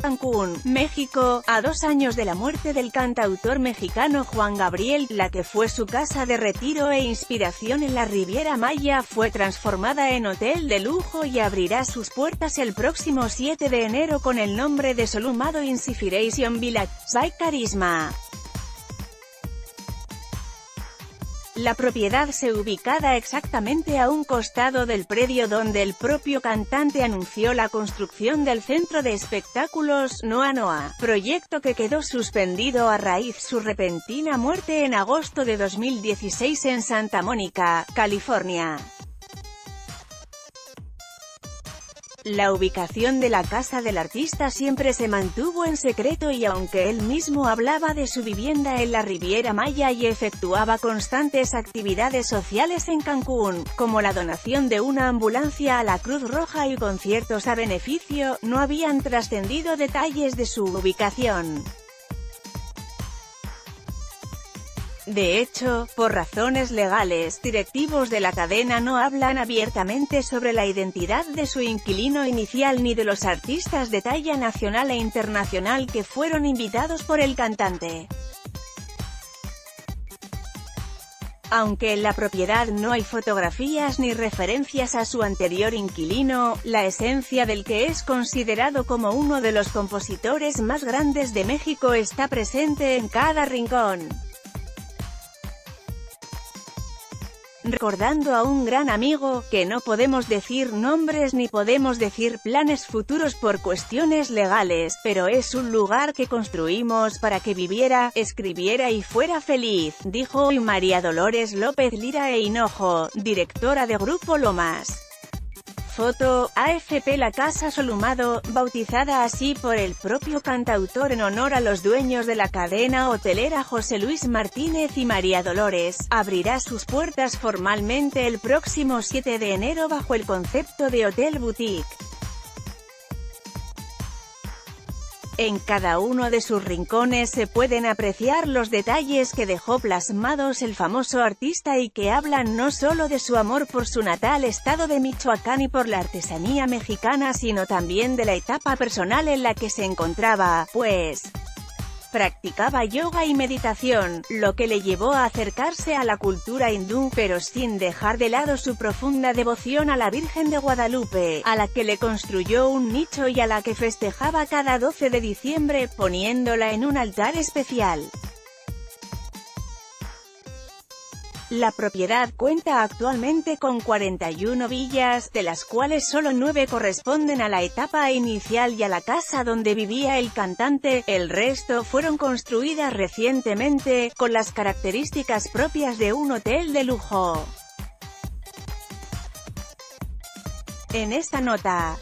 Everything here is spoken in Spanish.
Cancún, México, a dos años de la muerte del cantautor mexicano Juan Gabriel, la que fue su casa de retiro e inspiración en la Riviera Maya fue transformada en hotel de lujo y abrirá sus puertas el próximo 7 de enero con el nombre de Solumado Inspiration Village, by Carisma. La propiedad se ubicada exactamente a un costado del predio donde el propio cantante anunció la construcción del centro de espectáculos Noa Noa, proyecto que quedó suspendido a raíz su repentina muerte en agosto de 2016 en Santa Mónica, California. La ubicación de la casa del artista siempre se mantuvo en secreto y aunque él mismo hablaba de su vivienda en la Riviera Maya y efectuaba constantes actividades sociales en Cancún, como la donación de una ambulancia a la Cruz Roja y conciertos a beneficio, no habían trascendido detalles de su ubicación. De hecho, por razones legales, directivos de la cadena no hablan abiertamente sobre la identidad de su inquilino inicial ni de los artistas de talla nacional e internacional que fueron invitados por el cantante. Aunque en la propiedad no hay fotografías ni referencias a su anterior inquilino, la esencia del que es considerado como uno de los compositores más grandes de México está presente en cada rincón. Recordando a un gran amigo, que no podemos decir nombres ni podemos decir planes futuros por cuestiones legales, pero es un lugar que construimos para que viviera, escribiera y fuera feliz, dijo hoy María Dolores López Lira e Hinojo, directora de Grupo Lomas. Foto, AFP La Casa Solumado, bautizada así por el propio cantautor en honor a los dueños de la cadena hotelera José Luis Martínez y María Dolores, abrirá sus puertas formalmente el próximo 7 de enero bajo el concepto de Hotel Boutique. En cada uno de sus rincones se pueden apreciar los detalles que dejó plasmados el famoso artista y que hablan no solo de su amor por su natal estado de Michoacán y por la artesanía mexicana sino también de la etapa personal en la que se encontraba, pues practicaba yoga y meditación, lo que le llevó a acercarse a la cultura hindú, pero sin dejar de lado su profunda devoción a la Virgen de Guadalupe, a la que le construyó un nicho y a la que festejaba cada 12 de diciembre, poniéndola en un altar especial. La propiedad cuenta actualmente con 41 villas, de las cuales solo 9 corresponden a la etapa inicial y a la casa donde vivía el cantante, el resto fueron construidas recientemente, con las características propias de un hotel de lujo. En esta nota,